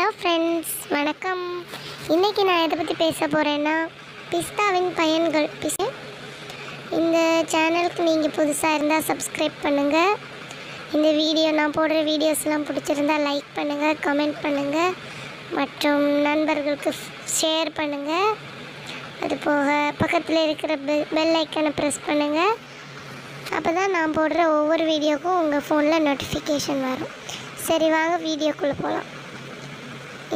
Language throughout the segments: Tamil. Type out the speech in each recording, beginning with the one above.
ஹலோ ஃப்ரெண்ட்ஸ் வணக்கம். இன்றைக்கி நான் எதை பற்றி பேச போகிறேன்னா பிஸ்தாவின் பயன்கள். பிஸ் இந்த சேனலுக்கு நீங்கள் புதுசாக இருந்தால் சப்ஸ்கிரைப் பண்ணுங்கள் இந்த வீடியோ நான் போடுற வீடியோஸ்லாம் பிடிச்சிருந்தா லைக் பண்ணுங்கள் கமெண்ட் பண்ணுங்கள் மற்றும் நண்பர்களுக்கு ஷேர் பண்ணுங்கள் அது போக பக்கத்தில் இருக்கிற பெல் பெல் ஐக்கனை ப்ரெஸ் பண்ணுங்கள் அப்போ தான் நான் போடுற ஒவ்வொரு வீடியோக்கும் உங்கள் ஃபோனில் நோட்டிஃபிகேஷன் வரும். சரி வாங்க வீடியோக்குள்ளே போகலாம்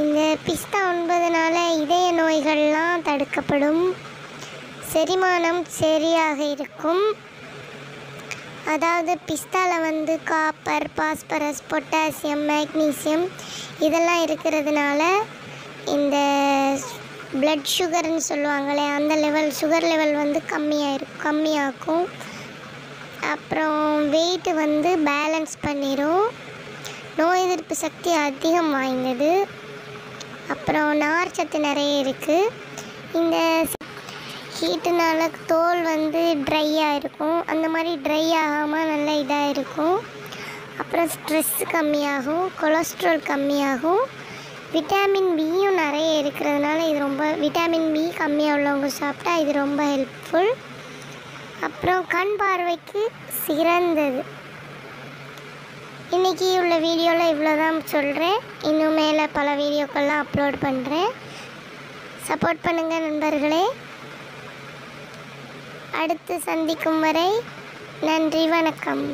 இந்த பிஸ்தா உண்பதனால இதய நோய்கள்லாம் தடுக்கப்படும். செரிமானம் சரியாக இருக்கும். அதாவது பிஸ்தாவில் வந்து காப்பர் பாஸ்பரஸ் பொட்டாசியம் மேக்னீசியம் இதெல்லாம் இருக்கிறதுனால இந்த பிளட் சுகர்னு சொல்லுவாங்களே அந்த லெவல் சுகர் லெவல் வந்து கம்மியாக கம்மியாக்கும். அப்புறம் வெயிட்டு வந்து பேலன்ஸ் பண்ணிடும் நோய் எதிர்ப்பு சக்தி அதிகம் வாய்ந்தது. அப்புறம் நார் சத்து நிறைய இருக்குது இந்த ஹீட்டுனால தோல் வந்து ட்ரையாக இருக்கும். அந்த மாதிரி ட்ரை ஆகாமல் நல்ல இதாக இருக்கும். அப்புறம் ஸ்ட்ரெஸ் கம்மியாகும். கொலஸ்ட்ரால் கம்மியாகும். விட்டாமின் பியும் நிறைய இருக்கிறதுனால இது ரொம்ப விட்டாமின் பி கம்மியாக உள்ளவங்க சாப்பிட்டா இது ரொம்ப ஹெல்ப்ஃபுல் அப்புறம் கண் பார்வைக்கு சிறந்தது. இன்றைக்கி உள்ள வீடியோவில் இவ்வளோ தான் சொல்கிறேன் இன்னும் மேலே பல வீடியோக்கள்லாம் அப்லோட் பண்ணுறேன் சப்போர்ட் பண்ணுங்கள் நண்பர்களே. அடுத்து சந்திக்கும் வரை நன்றி வணக்கம்.